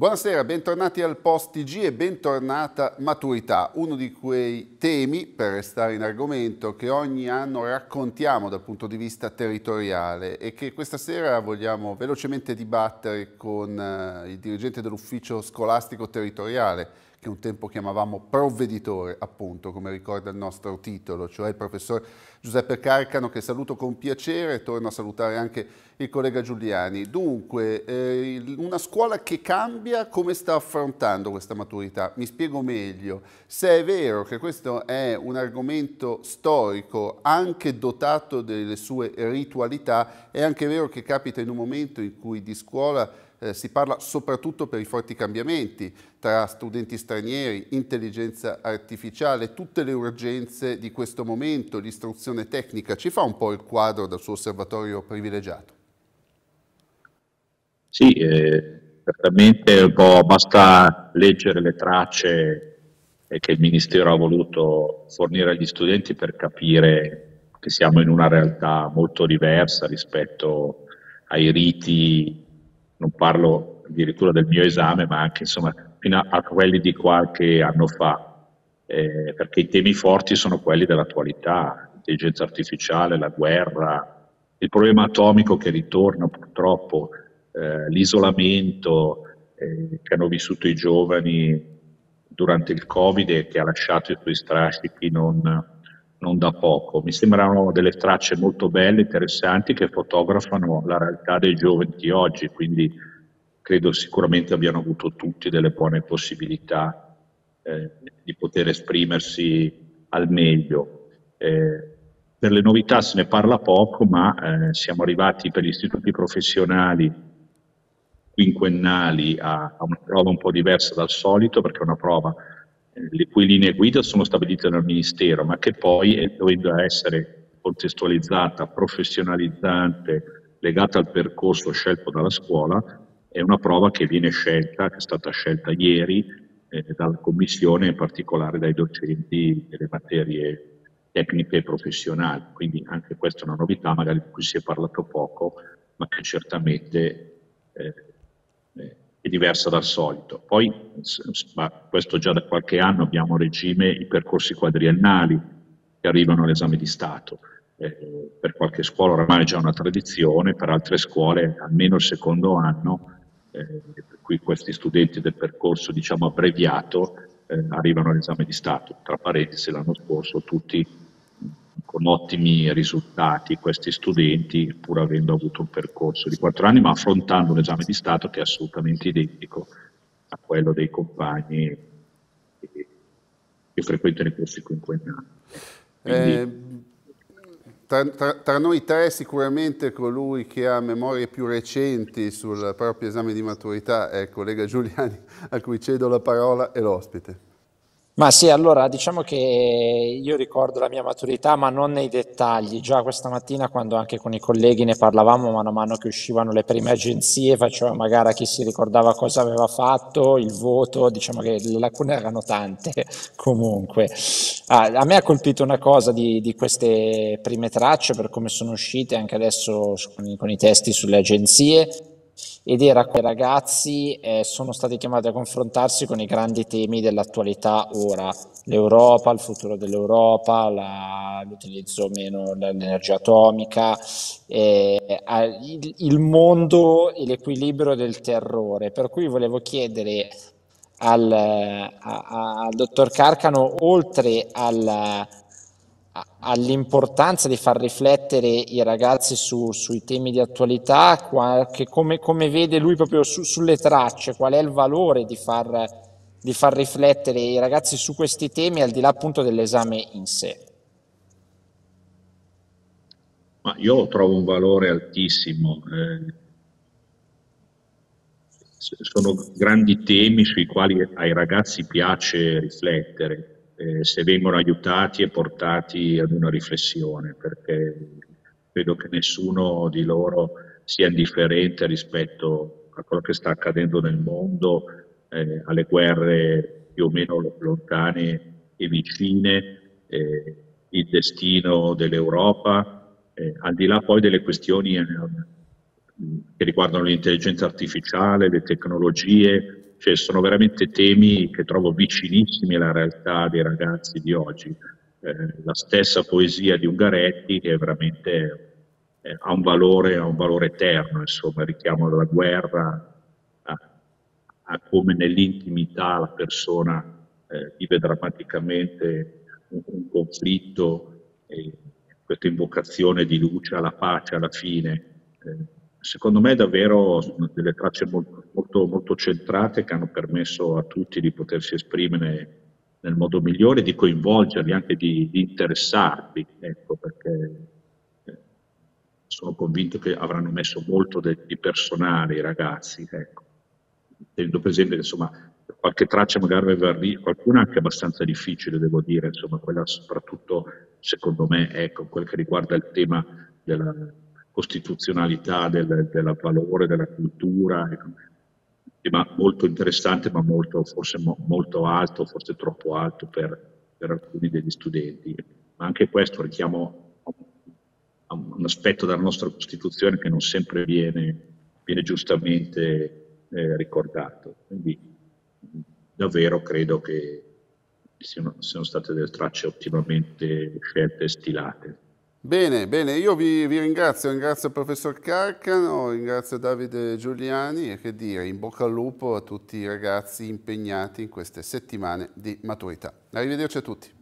Buonasera, bentornati al Post TG e bentornata Maturità, uno di quei temi, per restare in argomento, che ogni anno raccontiamo dal punto di vista territoriale e che questa sera vogliamo velocemente dibattere con eh, il dirigente dell'ufficio scolastico territoriale, che un tempo chiamavamo provveditore, appunto, come ricorda il nostro titolo, cioè il professor Giuseppe Carcano, che saluto con piacere e torno a salutare anche il collega Giuliani. Dunque, eh, una scuola che cambia, come sta affrontando questa maturità? Mi spiego meglio. Se è vero che questo è un argomento storico, anche dotato delle sue ritualità, è anche vero che capita in un momento in cui di scuola eh, si parla soprattutto per i forti cambiamenti tra studenti stranieri, intelligenza artificiale, tutte le urgenze di questo momento, l'istruzione tecnica. Ci fa un po' il quadro dal suo osservatorio privilegiato? Sì, eh, certamente basta leggere le tracce che il Ministero ha voluto fornire agli studenti per capire che siamo in una realtà molto diversa rispetto ai riti non parlo addirittura del mio esame, ma anche insomma, fino a, quelli di qualche anno fa, eh, perché i temi forti sono quelli dell'attualità, l'intelligenza artificiale, la guerra, il problema atomico che ritorna purtroppo, eh, l'isolamento eh, che hanno vissuto i giovani durante il Covid e che ha lasciato i suoi strascichi non, non da poco. Mi sembrano delle tracce molto belle, interessanti, che fotografano la realtà dei giovani di oggi, quindi credo sicuramente abbiano avuto tutti delle buone possibilità eh, di poter esprimersi al meglio. Eh, per le novità se ne parla poco, ma eh, siamo arrivati per gli istituti professionali quinquennali a, a una prova un po' diversa dal solito, perché è una prova le cui linee guida sono stabilite dal Ministero, ma che poi, dovendo essere contestualizzata, professionalizzante, legata al percorso scelto dalla scuola, è una prova che viene scelta, che è stata scelta ieri eh, dalla Commissione, in particolare dai docenti delle materie tecniche e professionali. Quindi anche questa è una novità, magari di cui si è parlato poco, ma che certamente eh, diversa dal solito. Poi, ma questo già da qualche anno, abbiamo regime i percorsi quadriennali che arrivano all'esame di Stato. Eh, per qualche scuola oramai è già una tradizione, per altre scuole almeno il secondo anno, eh, per cui questi studenti del percorso diciamo abbreviato eh, arrivano all'esame di Stato. Tra parentesi l'anno scorso tutti con ottimi risultati questi studenti, pur avendo avuto un percorso di quattro anni, ma affrontando un esame di Stato che è assolutamente identico a quello dei compagni che, che frequentano i corsi quinquennali. Eh, tra, tra, tra, noi tre sicuramente colui che ha memorie più recenti sul proprio esame di maturità è il collega Giuliani, a cui cedo la parola e l'ospite. Ma sì, allora diciamo che io ricordo la mia maturità, ma non nei dettagli. Già questa mattina, quando anche con i colleghi ne parlavamo, mano a mano che uscivano le prime agenzie, faceva magari a chi si ricordava cosa aveva fatto, il voto, diciamo che le lacune erano tante comunque. Ah, a me ha colpito una cosa di, di, queste prime tracce, per come sono uscite anche adesso con i, con i testi sulle agenzie ed era che i ragazzi eh, sono stati chiamati a confrontarsi con i grandi temi dell'attualità ora, l'Europa, il futuro dell'Europa, la, l'utilizzo meno dell'energia atomica, eh, il, il mondo e l'equilibrio del terrore. Per cui volevo chiedere al, al dottor Carcano, oltre al all'importanza di far riflettere i ragazzi su, sui temi di attualità, che come, come, vede lui proprio su, sulle tracce, qual è il valore di far, di far, riflettere i ragazzi su questi temi al di là appunto dell'esame in sé. Ma io trovo un valore altissimo. Eh, sono grandi temi sui quali ai ragazzi piace riflettere eh, se vengono aiutati e portati ad una riflessione, perché credo che nessuno di loro sia indifferente rispetto a quello che sta accadendo nel mondo, eh, alle guerre più o meno lontane e vicine, eh, il destino dell'Europa, eh, al di là poi delle questioni eh, che riguardano l'intelligenza artificiale, le tecnologie, cioè, sono veramente temi che trovo vicinissimi alla realtà dei ragazzi di oggi. Eh, la stessa poesia di Ungaretti che è veramente eh, ha, un valore, ha un valore eterno, insomma, richiamo alla guerra, a, a come nell'intimità la persona eh, vive drammaticamente un, un conflitto, questa invocazione di luce alla pace alla fine. Eh, secondo me davvero sono delle tracce molto, molto, molto, centrate che hanno permesso a tutti di potersi esprimere nel modo migliore, di coinvolgerli, anche di, di interessarli, ecco, perché eh, sono convinto che avranno messo molto de, di personale i ragazzi. Ecco. Tenendo presente che insomma, qualche traccia magari aveva qualcuna anche abbastanza difficile, devo dire, insomma, quella soprattutto secondo me, ecco, quel che riguarda il tema della costituzionalità del, del valore della cultura, tema molto interessante ma molto, forse mo, molto alto, forse troppo alto per, per, alcuni degli studenti. Ma anche questo richiamo a un aspetto della nostra Costituzione che non sempre viene, viene giustamente eh, ricordato. Quindi davvero credo che siano, siano state delle tracce ottimamente scelte e stilate. Bene, bene, io vi, vi, ringrazio, ringrazio il professor Carcano, ringrazio Davide Giuliani e che dire, in bocca al lupo a tutti i ragazzi impegnati in queste settimane di maturità. Arrivederci a tutti.